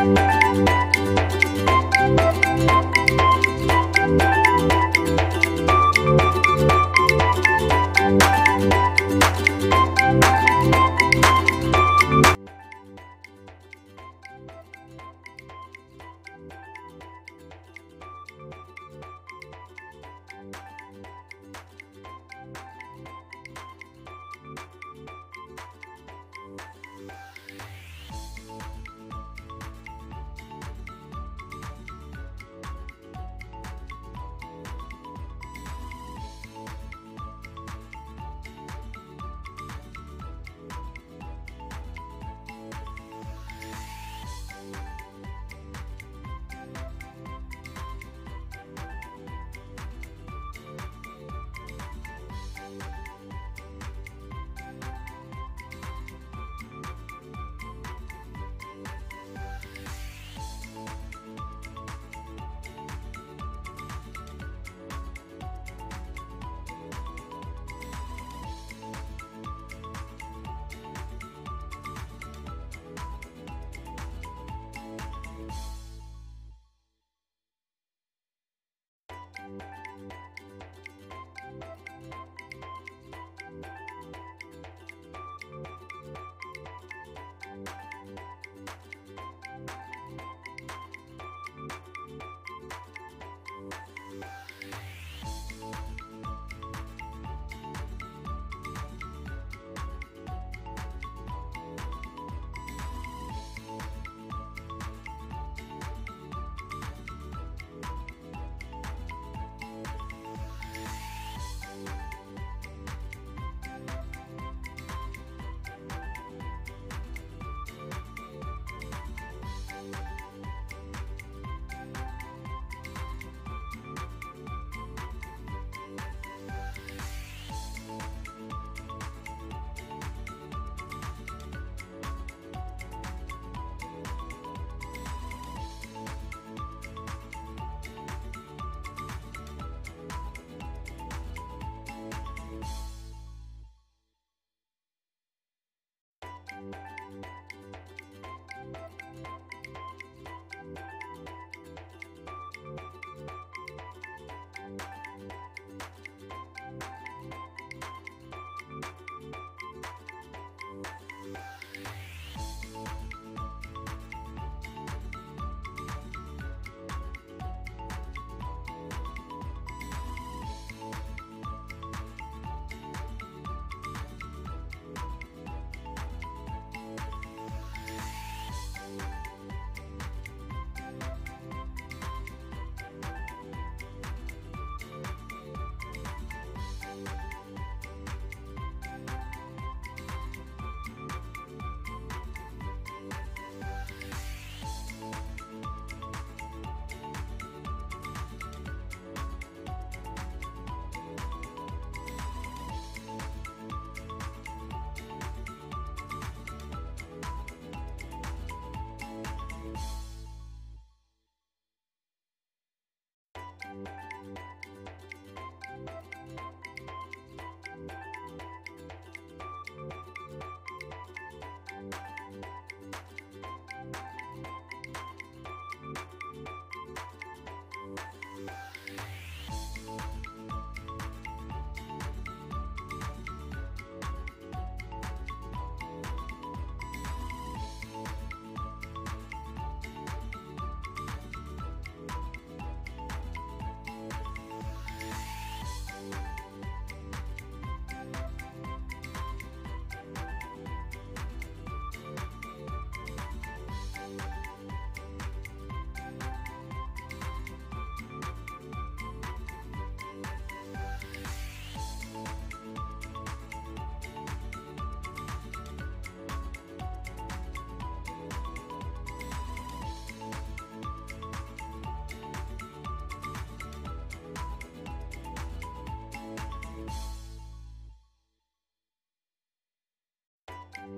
Thank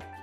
Thank you.